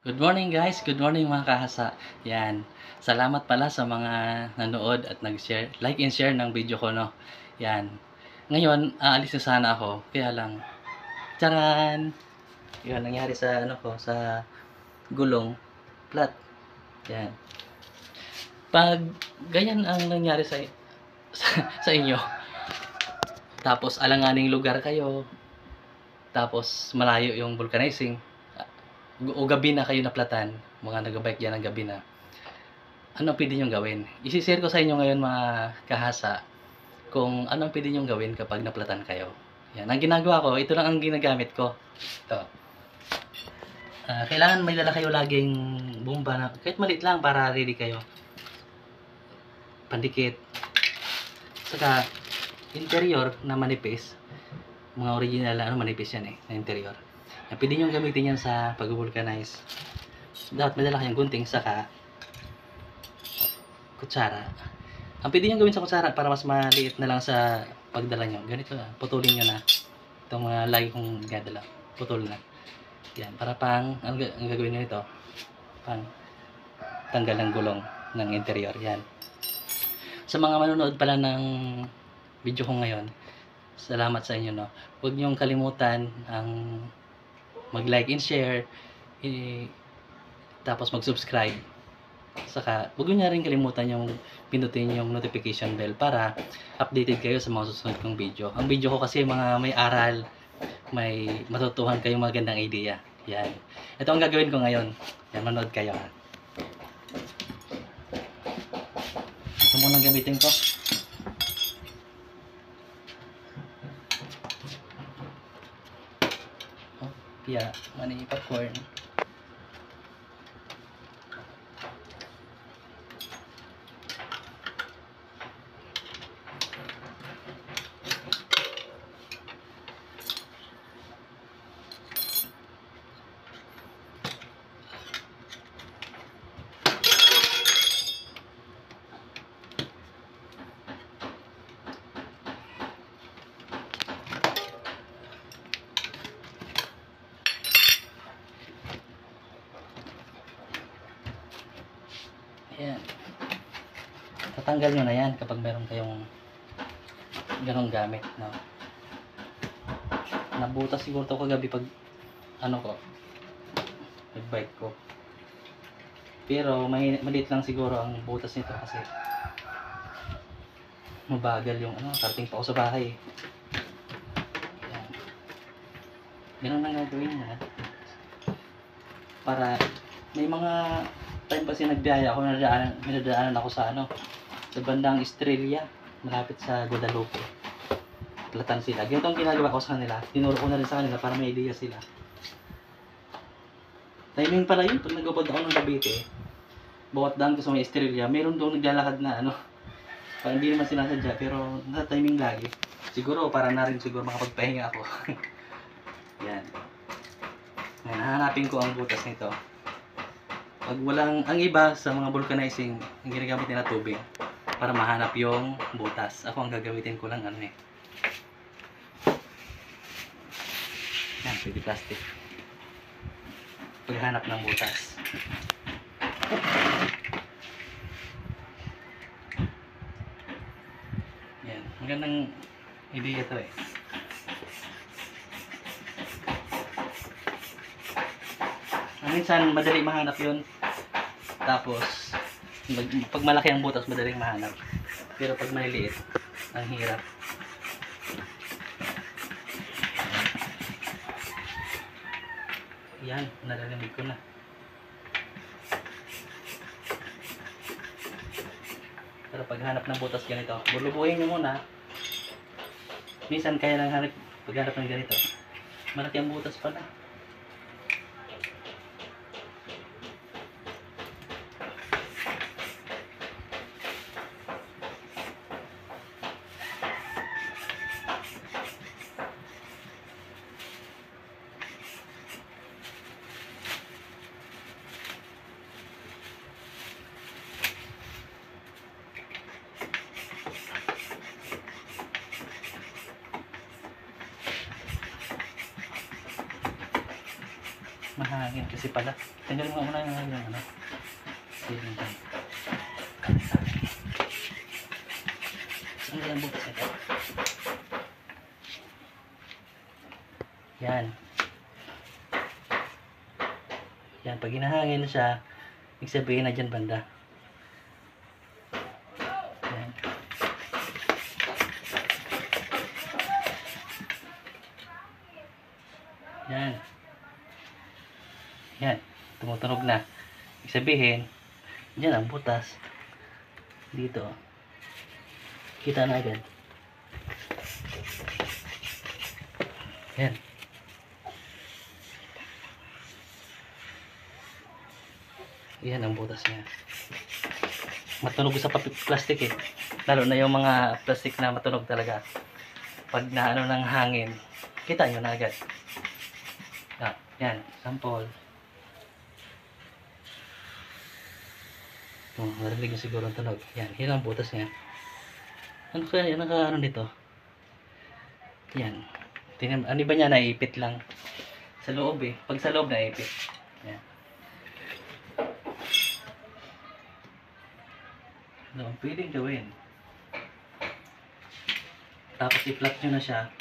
Good morning guys, good morning mga kahasa. Yan. Salamat pala sa mga nanood at nag-share, like and share ng video ko no. Yan. Ngayon, aalis na sana ako. Kaya lang, charan! Yun, nangyari sa ano ko, sa gulong, flat. Yan. Pag ganyan ang nangyari sa, sa, sa inyo, tapos alanganing lugar kayo, tapos malayo yung vulcanizing, o gabi na kayo naplatan, mga nagabike dyan ng gabi na, ano pwede nyo gawin? Isishare ko sa inyo ngayon mga kahasa kung ano ang pwede nyo gawin kapag naplatan kayo. Yan. Ang ginagawa ko, ito lang ang ginagamit ko. Ito. Ah, kailangan may dala kayo laging bomba na, kahit maliit lang para ready kayo. Pandikit. Saka, interior na manipis. Mga original na ano, manipis yan eh, na interior. Na pwede nyo gamitin yan sa pag-vulcanize. Dapat may dala kayong gunting saka kutsara. Ang pwede nyo gawin sa kutsara para mas maliit na lang sa pagdala nyo. Ganito na, putulin nyo na. Itong mga lagi kong gadala. Putol na. Yan, para pang, ang, ang gagawin nyo ito, pang tanggal ng gulong ng interior. Yan. Sa mga manonood pala ng video ko ngayon, salamat sa inyo, no. Huwag niyong kalimutan ang mag-like and share, eh, tapos mag-subscribe. Saka, huwag nyo rin kalimutan yung pindutin yung notification bell para updated kayo sa mga susunod kong video. Ang video ko kasi mga may aral, may matutuhan kayong magandang idea. Yan. Ito ang gagawin ko ngayon. Yan, manood kayo ha. Ito muna gamitin ko. Oh, Pia, mani popcorn. Ayan. Tatanggal nyo na yan kapag meron kayong ganong gamit. No? Nabutas siguro to kagabi pag ano ko nagbike ko. Pero may maliit lang siguro ang butas nito kasi mabagal yung ano, karting pa ako sa bahay. Ayan. Ganun lang gagawin na. Para may mga time kasi nagbiyaya ako, nadaanan, nadaanan ako sa ano, sa bandang Estrella, malapit sa Guadalupe. Platan sila. Ganito ang ginagawa ko sa kanila. Tinuro ko na rin sa kanila para may idea sila. Timing pala yun, pag nagupad ako ng Cavite, bawat daan ko sa may Estrella, meron doon naglalakad na ano, parang hindi naman sinasadya, pero nasa timing lagi. Siguro, para na rin siguro makapagpahinga ako. Yan. Yan, hahanapin ko ang butas nito. Pag walang, ang iba sa mga vulcanizing, ang ginagamit nila tubig para mahanap yung butas. Ako ang gagamitin ko lang ano eh. Yan, pwede plastic. Paghanap ng butas. Yan, magandang idea to eh. Minsan, madali mahanap yun. Tapos, pag malaki ang butas, madaling mahanap. Pero pag maliliit, ang hirap. Yan, narinig ko na. Pero pag hanap ng butas ganito, bulubuhin nyo muna. Minsan kaya lang hanap, paghanap ng ganito. Malaki ang butas pala. Kasi pala. Tanggalin mo muna yung ano. ano. Dyan. Saan yung butas ito? Yan. Yan, pag hinahangin na siya, ibig sabihin na dyan banda. Sabihin, dyan ang butas. Dito. Kita na agad. Yan. Yan ang butas niya. Matunog sa plastic eh. Lalo na yung mga plastic na matunog talaga. Pag naano ng hangin, kita nyo na agad. Ah, yan, sample. Oh, narinig nyo siguro ang tunog. Yan, yun ang butas niya. Ano kaya, ano ka, ano dito? Yan. Tingnan, ano ba niya, naipit lang. Sa loob eh. Pag sa loob, naipit. Yan. Ano ang pwedeng gawin? Tapos i-flat nyo na siya.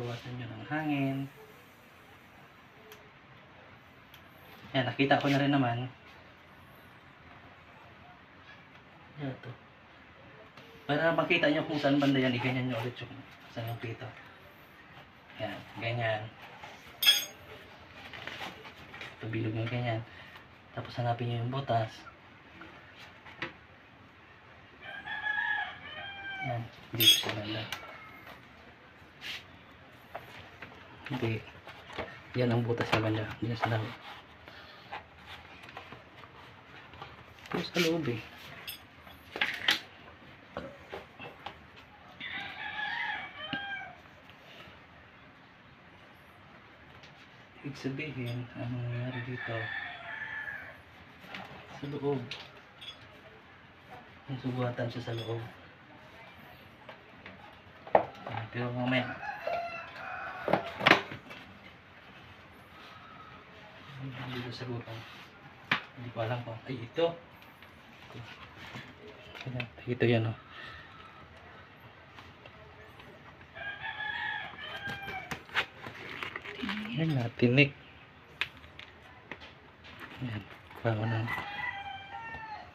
Luwasan nyo ng hangin. Yan, nakita ko na rin naman. Yan to. Para makita nyo kung saan banda yan, iganyan nyo ulit yung saan yung pito. Yan, ganyan. Pabilog nyo ganyan. Tapos hanapin nyo yung butas. Yan, dito siya banda. Hindi. Yan ang butas sa banda. Diyan sa loob. Ito sa loob eh. Ibig sabihin, ang nangyayari dito sa loob. May sugatan siya sa loob. Ah, pero mamaya, dito sa lutang. Hindi ko alam kung, ay ito. Ayan, Ito yan oh. Yan na, tinik. Yan, bago na.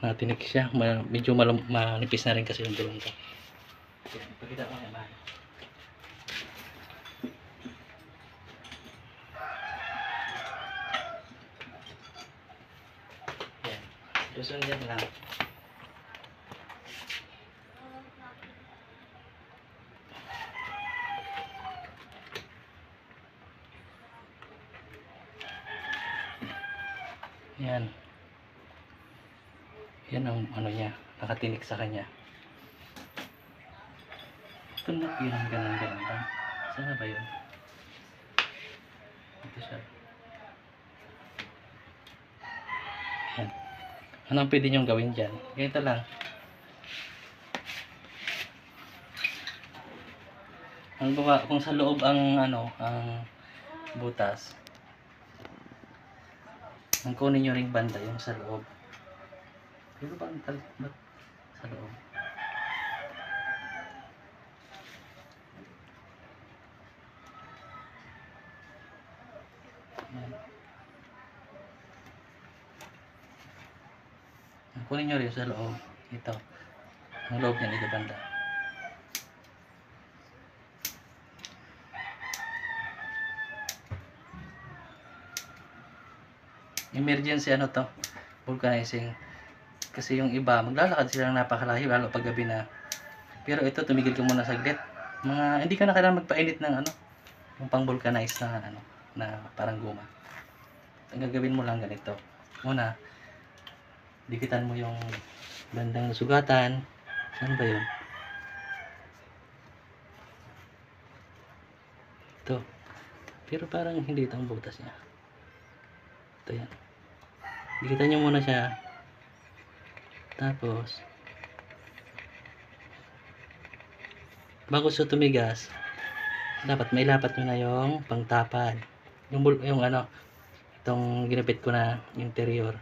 Natinik siya. Medyo manipis na rin kasi yung dulong ko. Yan, pakita ko yan. bahay. Yan. Susunod yan lang. Yan. Yan ang ano niya, nakatinik sa kanya. Ito na yun ang ganun ganun ba? Saan na ba yun? Ito siya. Yan. Anong pwede niyong gawin dyan? Ganito lang. Ang bawa, kung sa loob ang ano, ang butas, ang kunin nyo ring banda yung sa loob. Pero ba ang tal- ba't sa loob? Ang kunin nyo rin sa loob. Ito. Ang loob niyan ito banda. Emergency ano to? Vulcanizing. Kasi yung iba maglalakad sila ng napakalayo lalo pag gabi na. Pero ito tumigil ka muna saglit. Mga hindi ka na kailangan magpainit ng ano yung pang vulcanize na ano na parang guma ang gagawin mo lang ganito. Una dikitan mo yung bandang sugatan. Saan ba yun? Ito. Pero parang hindi ito ang butas niya. Ito yan. Dikitan nyo muna siya. Tapos, bago siya tumigas, dapat may lapat nyo na yung pangtapad. Yung, yung ano, itong ginapit ko na interior.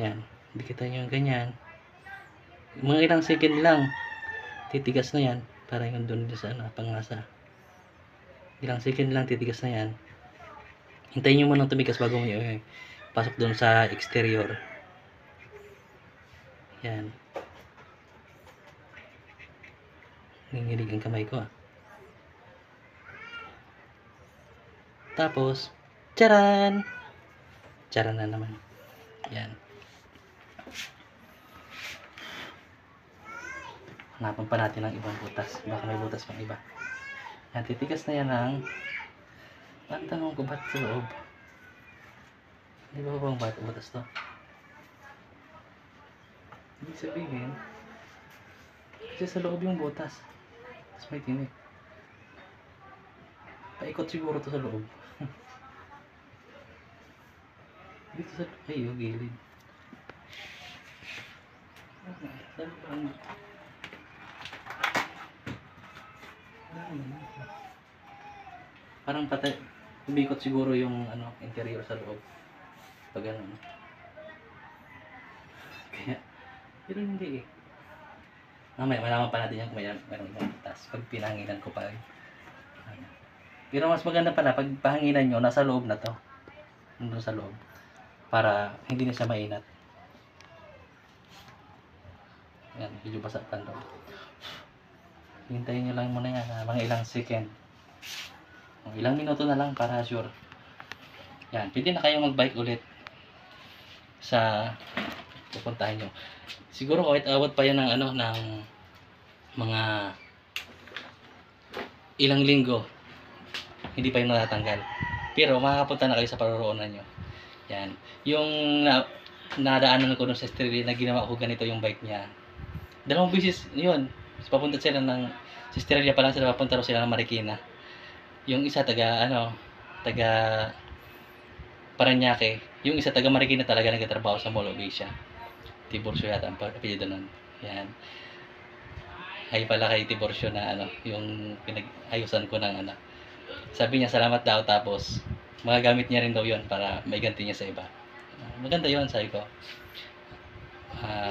Yan. Dikitan nyo yung ganyan. Mga ilang second lang. Titigas na yan. Para yung doon sa ano, pangasa. Ilang second lang titigas na yan. Hintayin nyo muna tumigas bago mo yung pasok doon sa exterior. Yan. Nanginig ang kamay ko ah. Tapos, charan! Charan na naman. Yan. Hanapan pa natin ng ibang butas. Baka may butas pang iba. Yan, titigas na yan ng... Ang tanong ko, ba't sa loob? Di ba bang ba't butas to? Ibig sabihin, kasi sa loob yung butas. Tapos may tinik. Paikot siguro to sa loob. Dito sa... Ay, yung gilid. Ba ang... Parang patay, umikot siguro yung ano, interior sa loob. Pag ano. Kaya, pero hindi eh. Mamaya, malaman pa natin yan kung may mayroong ibang butas. Pag pinanginan ko pa. Ano. Pero mas maganda pala, pag pahanginan nyo, nasa loob na to. Nandun sa loob. Para hindi na siya mainat. Yan, medyo basa pa. Hintayin nyo lang muna yan, mga ilang second. Mga Ilang minuto na lang para sure. Yan, pwede na kayong mag-bike ulit sa pupuntahan nyo. Siguro kahit awat pa yan ng ano, ng mga ilang linggo, hindi pa yung natatanggal. Pero makakapunta na kayo sa paroroonan nyo. Yan. Yung na, nadaanan ko dun sa Estrella na ginawa ko ganito yung bike niya. Dalawang bisis, yun. Papunta sila ng, sa Estrella pa lang sila, papunta sila ng Marikina. Yung isa taga, ano, taga Paranaque. Yung isa taga Marikina talaga nagtatrabaho sa Mall of Asia. Tiburcio yata ang apelyido nun. Yan. Ay pala kay Tiburcio na ano, yung pinag-ayusan ko ng ano. Sabi niya salamat daw tapos magagamit niya rin daw yon para may ganti niya sa iba. Ah, maganda yon sabi ko.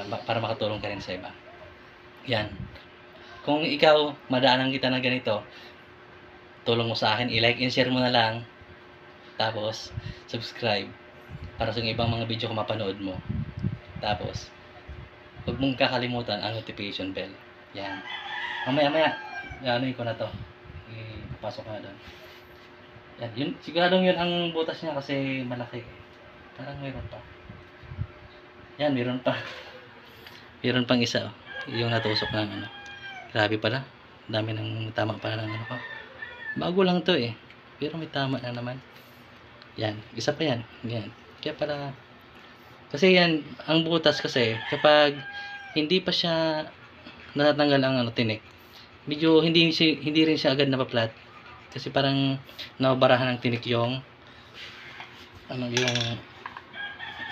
Ma- para makatulong ka rin sa iba. Yan. Kung ikaw madaanan kita ng ganito, tulong mo sa akin, i-like and share mo na lang. Tapos, subscribe para sa ibang mga video ko mapanood mo. Tapos, huwag mong kakalimutan ang notification bell. Yan. Mamaya, maya, ano ko na to. Ipasok ko na doon. Yan. Yun, siguradong yun ang butas niya kasi malaki. Parang mayroon pa. Yan, mayroon pa. mayroon pang isa. Oh. Yung natusok ng ano. Grabe pala. Dami ng tama pala ng ano ko. Bago lang to eh. Pero may tama na naman. Yan. Isa pa yan. Yan. Kaya para kasi yan, ang butas kasi, kapag hindi pa siya natatanggal ang ano, tinik, medyo hindi, hindi rin siya agad napaplat. Kasi parang nababarahan ng tinik yung ano, yung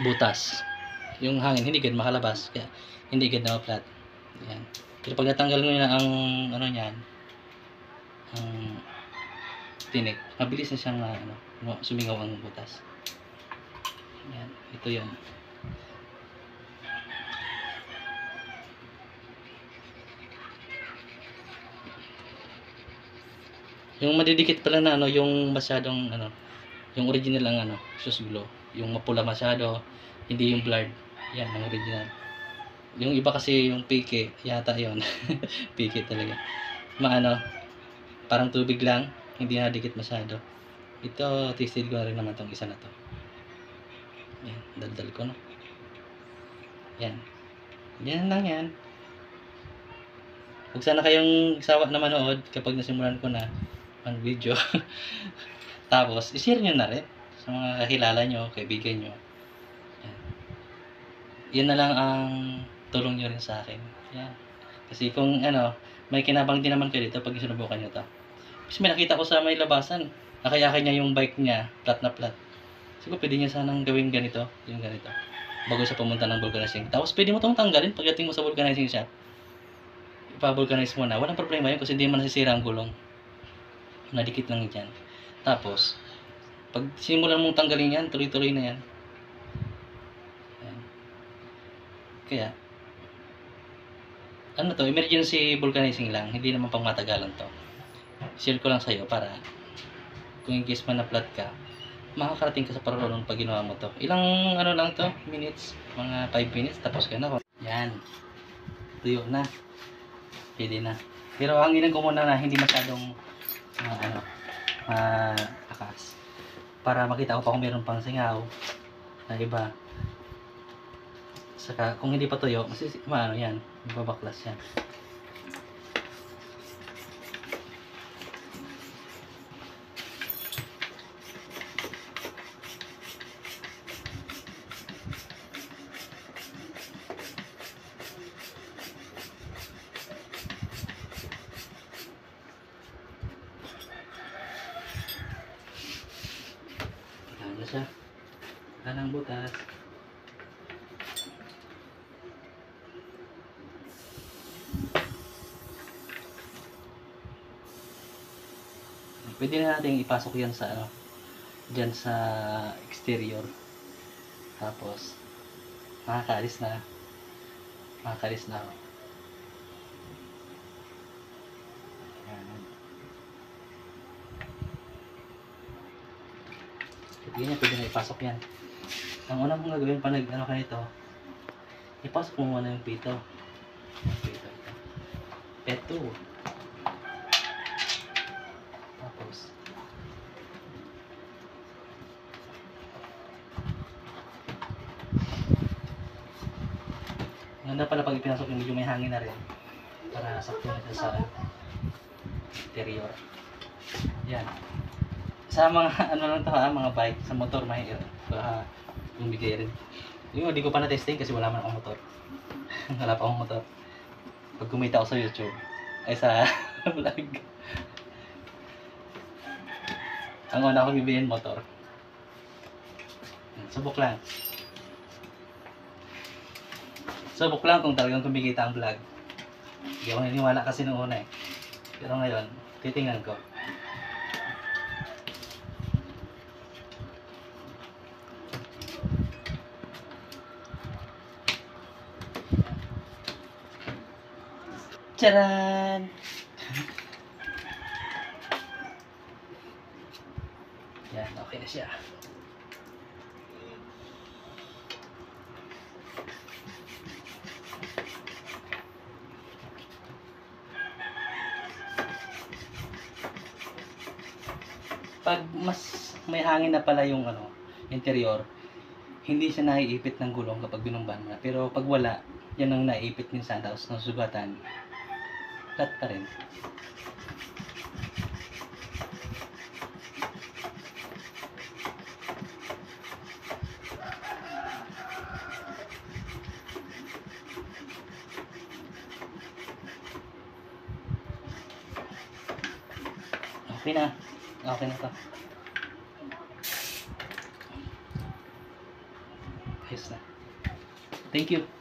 butas. Yung hangin, hindi agad makalabas. Kaya hindi agad napaplat. Yan. Pero pag natanggal mo na ang ano niyan, ang tinik, mabilis na siyang ah, ano, sumingaw ang butas. Yan, ito 'yon. Yung madidikit pala na ano, yung masyadong ano, yung original ang ano, sus glow. Yung mapula masyado, hindi yung blurred. Yan, ang original. Yung iba kasi yung pike, yata yon pike talaga. Maano, parang tubig lang, hindi na dikit masyado. Ito, tested ko na rin naman tong isa na to. Yan, daldal ko no. Yan. Yan lang yan. Huwag sana kayong sawa na manood kapag nasimulan ko na ang video. Tapos, i-share nyo na rin sa mga kakilala nyo, kaibigan nyo. Yan. Yan na lang ang tulong nyo rin sa akin. Yan. Kasi kung ano, may kinabang din naman kayo dito pag sinubukan nyo to. Kasi may nakita ko sa may labasan, nakayakin niya yung bike niya, flat na flat. Siguro pwede niya sanang gawin ganito, yung ganito. Bago siya pumunta ng vulcanizing. Tapos pwede mo itong tanggalin pagdating mo sa vulcanizing shop. ipa-vulcanize muna. Walang problema yun kasi hindi man nasisira ang gulong. Nadikit lang dyan. Tapos, pag simulan mong tanggalin yan, tuloy-tuloy na yan. Ayan. Kaya, ano to, emergency vulcanizing lang. Hindi naman pang matagalan to. Share ko lang sa'yo para kung in case man na-flat ka, makakarating ka sa parolon pag ginawa mo to. Ilang ano lang to, minutes, mga 5 minutes, tapos ka na. Yan. Tuyo na. Pwede na. Pero ang ko muna na hindi masyadong ah, ano, ah, akas. Para makita ko pa kung meron pang singaw na iba. Saka kung hindi pa tuyo, masisi, maano yan, mababaklas yan. Wala na siya. Wala nang butas. Pwede na natin ipasok yan sa ano, dyan sa exterior. Tapos, makakaalis na. Makakaalis na. ako. Pwede niya, pwede na ipasok yan. Ang una mong gagawin pa nag ano ka nito, ipasok mo muna yung pito. Pito ito. Peto. Tapos, Ganda pala pag ipinasok yung medyo may hangin na rin. Para sakto na sa interior. Yan. Sa mga ano lang to ha, mga bike, sa motor mahirap. Baka bumigay rin. Yung hindi ko pa na-testing kasi wala man akong motor. wala pa akong motor. Pag kumita ako sa YouTube, ay sa vlog. Ang una akong bibihin motor. Subok lang. Subok lang kung talagang kumikita ang vlog. Hindi ako naniniwala kasi nung una eh. Pero ngayon, titingnan ko. Charan! Yan, okay na siya. Pag mas may hangin na pala yung ano, interior, hindi siya naiipit ng gulong kapag binumbahan mo na. Pero pag wala, yan ang naiipit minsan tapos nasugatan. Flat pa rin. Okay na. Okay na to. Ayos na. Thank you.